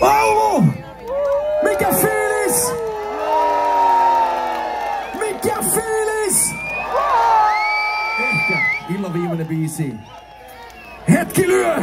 Mauro! Mika Filis! Mika Filis! Ehkä illan viimeinen biisi. Hetki lyö!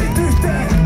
Sitúste